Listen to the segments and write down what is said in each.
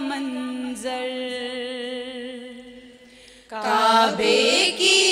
मंजर। काबे की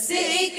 बस एक